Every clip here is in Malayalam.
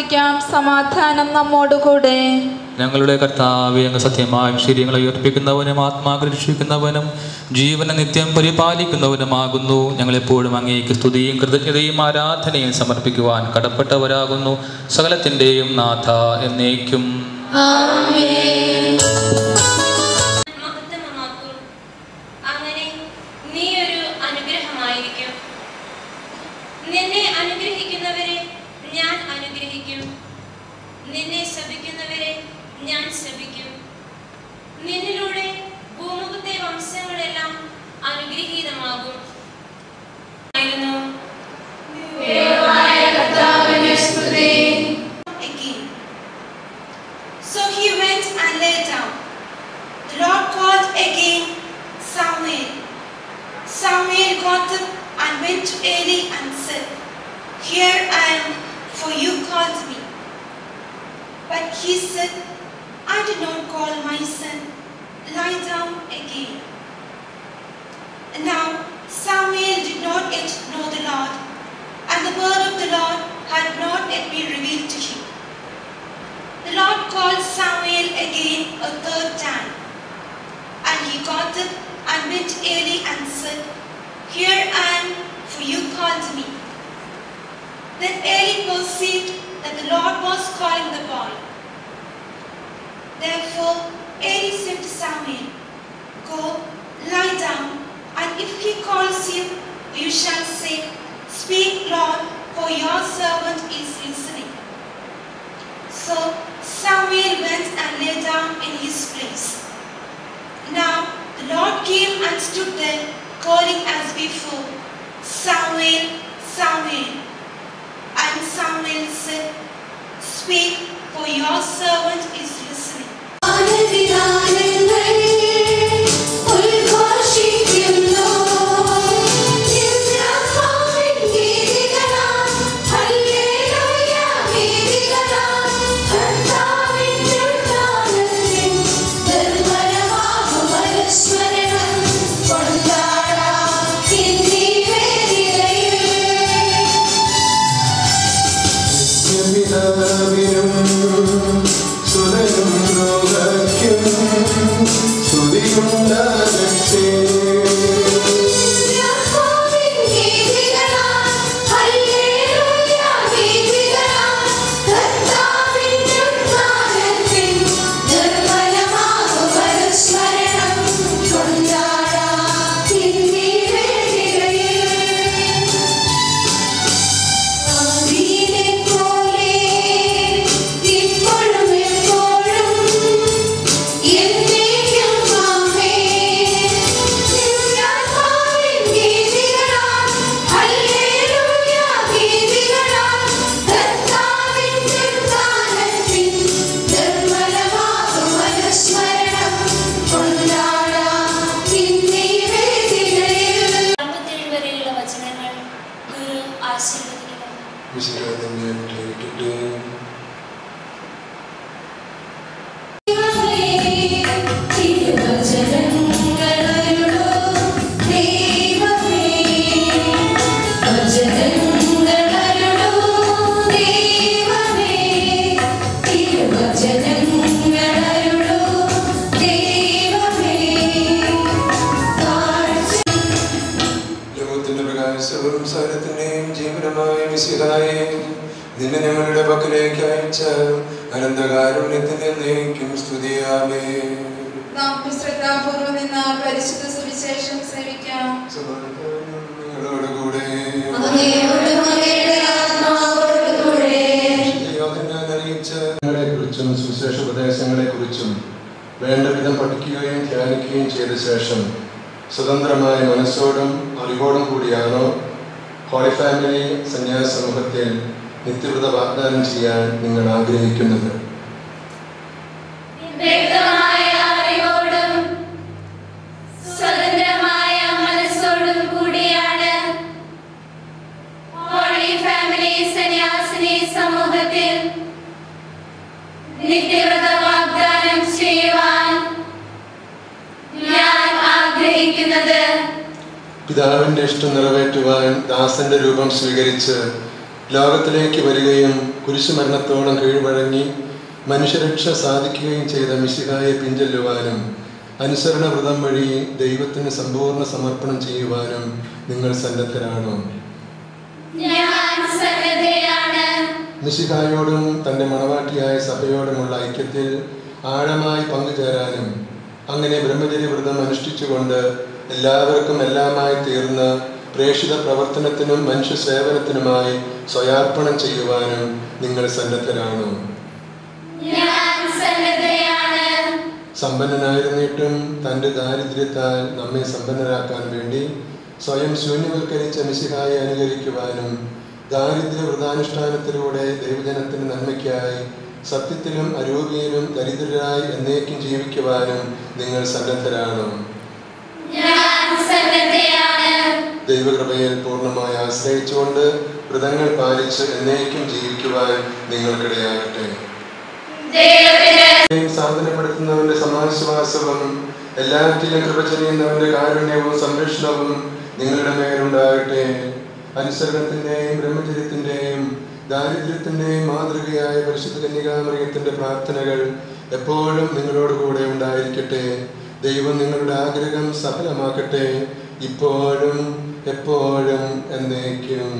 പ്രാർത്ഥിക്കാം. സമാധാനം നമ്മോടുകൂടെ ഞങ്ങളുടെ കർത്താവെ അങ്ങ് സത്യമായും ശരീരങ്ങളെ ഉയർപ്പിക്കുന്നവനും ആത്മാക്കൾ രക്ഷിക്കുന്നവനും ജീവനെ നിത്യം പരിപാലിക്കുന്നവനുമാകുന്നു. ഞങ്ങളെപ്പോഴും അങ്ങേക്ക് സ്തുതിയും കൃതജ്ഞതയും ആരാധനയും സമർപ്പിക്കുവാൻ കടപ്പെട്ടവരാകുന്നു. സകലത്തിന്റെയും നാഥ എന്നേക്കും. Went to Eli and said, Here I am, for you called me. But he said, I did not call my son. Lie down again. Now Samuel did not yet know the Lord, and the word of the Lord had not yet been revealed to him. The Lord called Samuel again a third time. And he got up and went Eli and said, Here I am, for you called me. Then Eli perceived that the Lord was calling the boy. Therefore Eli said to Samuel, Go, lie down, and if he calls you, you shall say, Speak, Lord, for your servant is listening. So Samuel went and lay down in his place. Now the Lord came and stood there, calling as before, Samuel, Samuel. And Samuel said, Speak, for your servant is സകലത്തിന്റെയും ജീവനമായ മിശിഹായെ നിന്നെ ഞങ്ങളുടെ പക്കലേക്ക് അയച്ച അനന്തകാരുണ്യത്തിന്റെ നയിക്കും. സ്തുതിയാമേ. നമുക്ക് ശ്രദ്ധാപൂർവം നിന്ന് പരിശുദ്ധ സുവിശേഷം നിങ്ങളോടുകൂടെ സുവിശേഷ ഉപദേശങ്ങളെ കുറിച്ചും വേണ്ട വിധം പഠിക്കുകയും ധ്യാനിക്കുകയും ചെയ്ത ശേഷം സ്വതന്ത്രമായ മനസ്സോടും അറിവോടും കൂടിയാണോ? ഹോളി ഫാമിലി സന്യാസ സമൂഹത്തിൽ നിത്യവ്രത വാഗ്ദാനം ചെയ്യാൻ നിങ്ങൾ ആഗ്രഹിക്കുന്നത്? സമൂഹത്തിൽ അറിവോടും പിതാവിന്റെ ഇഷ്ടം നിറവേറ്റുവാൻ ദാസന്റെ രൂപം സ്വീകരിച്ച് ലോകത്തിലേക്ക് വരികയും കുരിശുമരണത്തോളം കീഴ്വഴങ്ങി മനുഷ്യരക്ഷ സാധിക്കുകയും ചെയ്ത മിശിഹായെ പിഞ്ചൊല്ലുവാനും അനുസരണ വ്രതം വഴി ദൈവത്തിന് സമ്പൂർണ സമർപ്പണം ചെയ്യുവാനും നിങ്ങൾ സന്നദ്ധരാണോ? മിശിഹായോടും തന്റെ മണവാട്ടിയായ സഭയോടുമുള്ള ഐക്യത്തിൽ ആഴമായി പങ്കുചേരാനും അങ്ങനെ ബ്രഹ്മചര്യ വ്രതം അനുഷ്ഠിച്ചുകൊണ്ട് എല്ലാവർക്കും എല്ലാമായി തീർന്ന് പ്രേക്ഷിത പ്രവർത്തനത്തിനും മനുഷ്യ സേവനത്തിനുമായി സ്വയാർപ്പണം ചെയ്യുവാനും നിങ്ങൾ സന്നദ്ധരാണ്. സമ്പന്നനായിരുന്നിട്ടും തന്റെ ദാരിദ്ര്യത്താൽ നമ്മെ സമ്പന്നരാക്കാൻ വേണ്ടി സ്വയം ശൂന്യവൽക്കരിച്ച മിശിഹായി അനുകരിക്കുവാനും ദാരിദ്ര്യ വ്രതാനുഷ്ഠാനത്തിലൂടെ ദൈവജനത്തിന് നന്മയ്ക്കായി സത്യത്തിലും അരൂപിയിലും ദരിദ്രരായി എന്നേക്കും ജീവിക്കുവാനും നിങ്ങൾ സന്നദ്ധരാണോ. ദൈവകൃപയിൽ പൂർണമായി ആശ്രയിച്ചുകൊണ്ട് വ്രതങ്ങൾ പാലിച്ച് എന്നേക്കും ജീവിക്കുവാൻ നിങ്ങൾക്കിടയാകട്ടെ. സാധനപ്പെടുത്തുന്നവന്റെ സമാശ്വാസവും എല്ലാറ്റിലും കൃപ ചെയ്യുന്നവന്റെ കാരുണ്യവും സംരക്ഷണവും നിങ്ങളുടെ മേലുണ്ടാകട്ടെ. അനുസരണത്തിന്റെയും ബ്രഹ്മചര്യത്തിന്റെയും ദാരിദ്ര്യത്തിന്റെയും മാതൃകയായ പരിശുദ്ധ കന്യകാമറിയത്തിന്റെ പ്രാർത്ഥനകൾ എപ്പോഴും നിങ്ങളോട് കൂടെ ഉണ്ടായിരിക്കട്ടെ. ദൈവം നിങ്ങളുടെ ആഗ്രഹം സഫലമാക്കട്ടെ. ഇപ്പോഴും എപ്പോഴും എന്നേക്കും.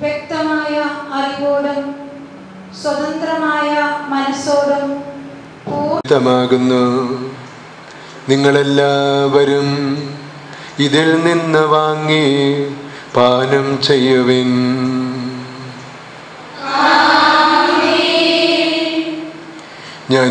വ്യക്തമായ അറിവോടും സ്വതന്ത്രമായ മനസ്സോടും വ്യക്തമാകുന്നു നിങ്ങളെല്ലാവരും ഇതിൽ നിന്ന് വാങ്ങി പാനം ചെയ്യുവിൻ. ഞാൻ